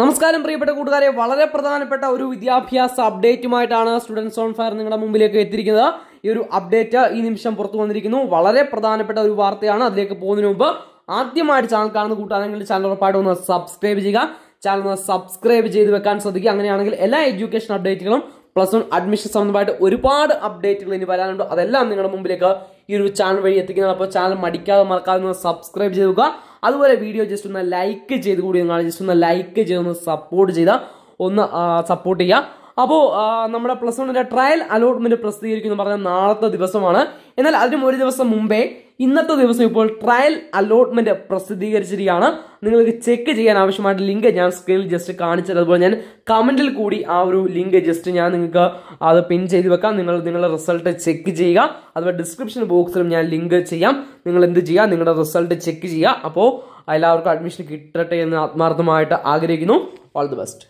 നമസ്കാരം പ്രിയപ്പെട്ട കൂട്ടുകാരെ. വളരെ പ്രധാനപ്പെട്ട ഒരു വിദ്യാഭ്യാസ അപ്ഡേറ്റുമായിട്ടാണ് സ്റ്റുഡൻസ് ഓൺ ഫയർ നിങ്ങളുടെ മുമ്പിലേക്ക് എത്തിയിരിക്കുന്നത്. ഈ ഒരു അപ്ഡേറ്റ് ഈ നിമിഷം പുറത്തു വന്നിരിക്കുന്നു. വളരെ പ്രധാനപ്പെട്ട ഒരു വാർത്തയാണ് അതിലേക്ക് പോകുന്നതിന് മുമ്പ്. ആദ്യമായിട്ട് ചാനൽ കാണുന്ന കൂട്ടുകാരെങ്കിൽ ചാനൽ ഉറപ്പായിട്ട് ഒന്ന് സബ്സ്ക്രൈബ് ചെയ്യുക. ചാനൽ ഒന്ന് സബ്സ്ക്രൈബ് ചെയ്ത് വെക്കാൻ ശ്രദ്ധിക്കുക. അങ്ങനെയാണെങ്കിൽ എല്ലാ എഡ്യൂക്കേഷൻ അപ്ഡേറ്റുകളും പ്ലസ് വൺ അഡ്മിഷൻ സംബന്ധമായിട്ട് ഒരുപാട് അപ്ഡേറ്റുകൾ ഇനി വരാനുണ്ട്. അതെല്ലാം നിങ്ങളുടെ മുമ്പിലേക്ക് ഈ ഒരു ചാനൽ വഴി എത്തിക്കുന്നത് അപ്പോൾ ചാനൽ മടിക്കാതെ മറക്കാതെ സബ്സ്ക്രൈബ് സബ്സ്ക്രൈബ് ചെയ്യുക. അതുപോലെ വീഡിയോ ജസ്റ്റ് ഒന്ന് ലൈക്ക് ചെയ്ത് കൂടി നിങ്ങൾ ജസ്റ്റ് ഒന്ന് ലൈക്ക് ചെയ്ത് ഒന്ന് സപ്പോർട്ട് ചെയ്താൽ ഒന്ന് സപ്പോർട്ട് ചെയ്യുക അപ്പോൾ നമ്മുടെ പ്ലസ് വണ്ണിന്റെ ട്രയൽ അലോട്ട്മെന്റ് പ്രസിദ്ധീകരിക്കുന്നു പറഞ്ഞാൽ നാളത്തെ ദിവസമാണ്. എന്നാൽ അതിനും ഒരു ദിവസം മുമ്പേ ഇന്നത്തെ ദിവസം ഇപ്പോൾ ട്രയൽ അലോട്ട്മെന്റ് പ്രസിദ്ധീകരിച്ചിരിക്കുകയാണ്. നിങ്ങൾക്ക് ചെക്ക് ചെയ്യാൻ ആവശ്യമായിട്ട് ലിങ്ക് ഞാൻ സ്ക്രീനിൽ ജസ്റ്റ് കാണിച്ചത്. അതുപോലെ ഞാൻ കമന്റിൽ കൂടി ആ ഒരു ലിങ്ക് ജസ്റ്റ് ഞാൻ നിങ്ങൾക്ക് അത് പിൻ ചെയ്ത് വെക്കാം. നിങ്ങൾ നിങ്ങളുടെ റിസൾട്ട് ചെക്ക് ചെയ്യുക. അതുപോലെ ഡിസ്ക്രിപ്ഷൻ ബോക്സിലും ഞാൻ ലിങ്ക് ചെയ്യാം. നിങ്ങൾ എന്ത് ചെയ്യുക? നിങ്ങളുടെ റിസൾട്ട് ചെക്ക് ചെയ്യുക. അപ്പോൾ എല്ലാവർക്കും അഡ്മിഷൻ കിട്ടട്ടെ എന്ന് ആത്മാർത്ഥമായിട്ട് ആഗ്രഹിക്കുന്നു. All the best